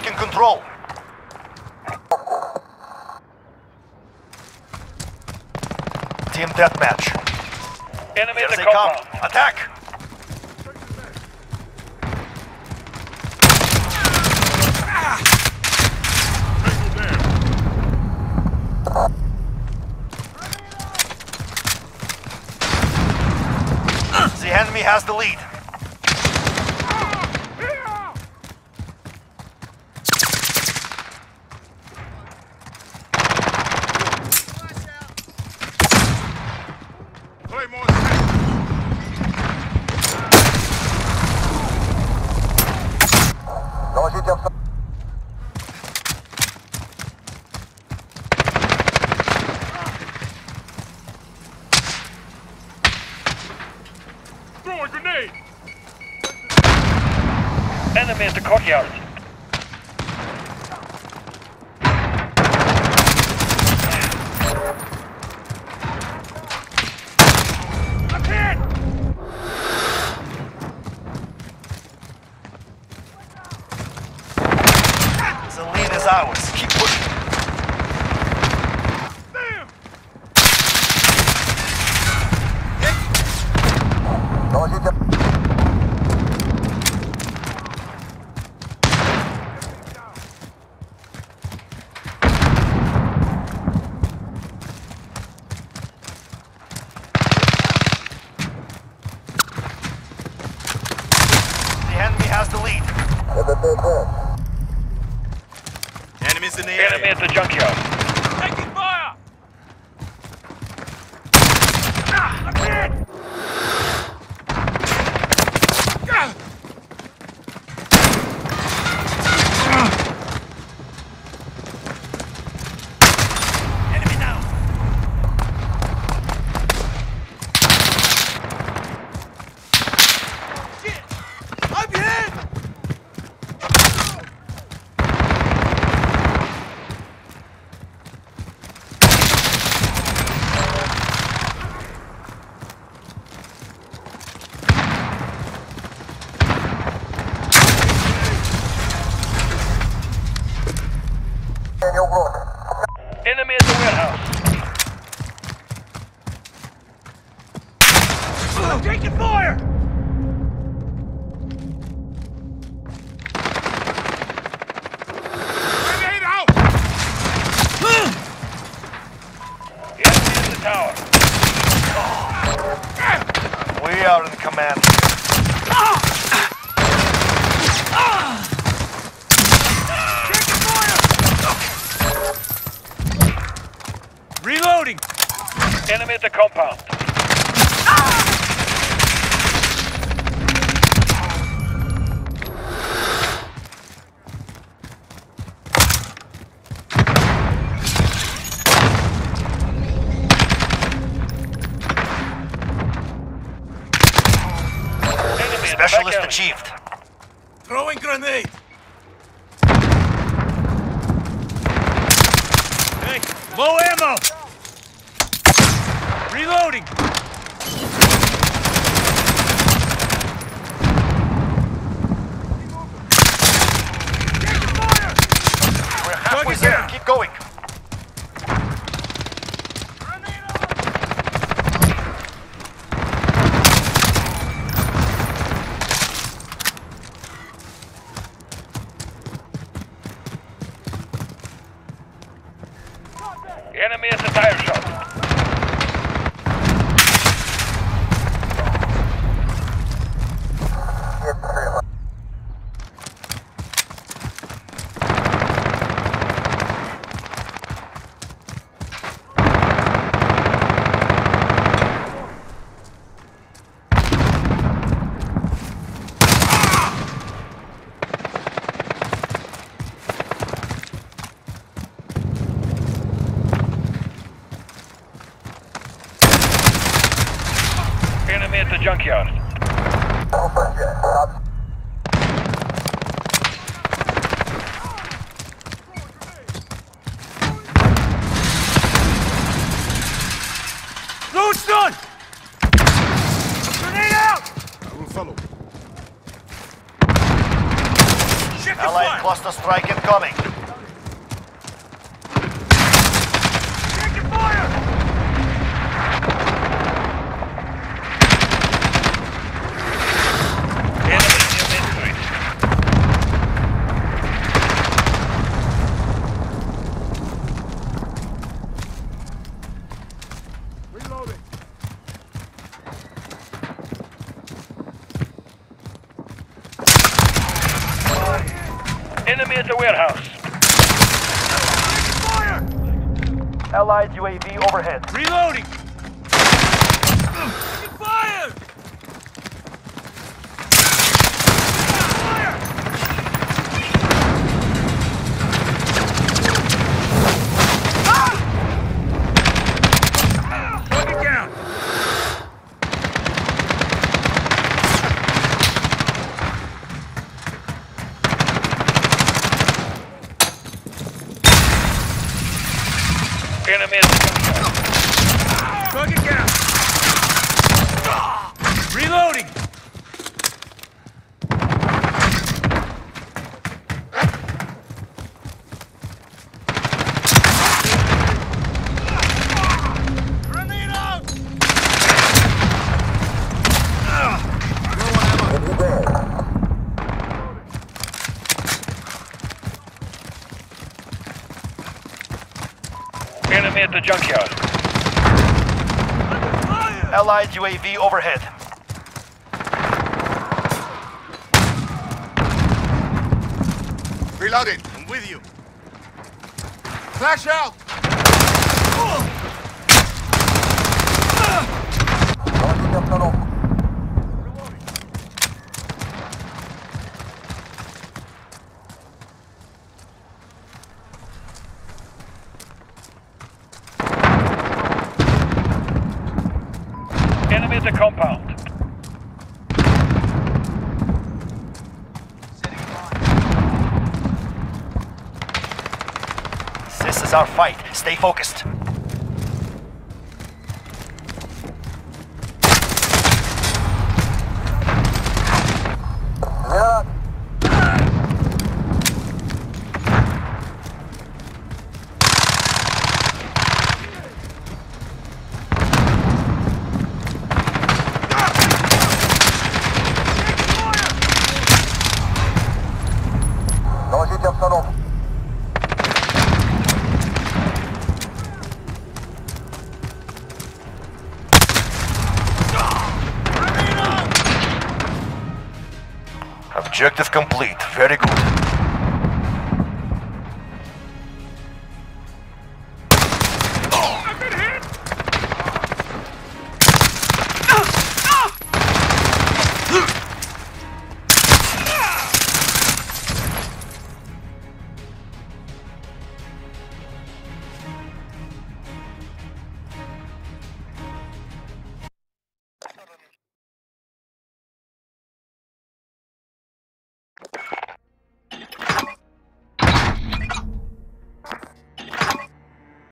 taking control. Team deathmatch. Enemy Here the they come. Attack! The enemy has the lead. Throw a grenade! Enemy at the courtyard. The lead is ours. Keep enemy has the lead. Enemies in the Enemy at the junkyard. Taking fire! Ah, I'm hit! Ah! Enemy now. Shit! I'm hit! Enemy at the warehouse. I'm taking fire! Grenade out! In the tower. We are in command. Taking fire! Reloading. Enemy at the compound. Enemy in the back Specialist achieved. Throwing grenade. Hey, low ammo. Reloading. We're halfway Target there. down. Keep going. Enemy at the tire Enemy at the junkyard. Load's done. Grenade out! I will follow. Allied! Cluster strike incoming. Taking fire! Enemy near Main Street. Reloading. Enemy at the warehouse. Taking fire! Allied UAV overhead. Reloading! Taking fire! Target down! Enemy at the junkyard. Target down! Reloading! Grenade out! Enemy at the junkyard. Allied UAV overhead. Reloading. I'm with you. Flash out! Enemy at the compound. This is our fight. Stay focused. Доложите обстановку. Objective complete. Very good.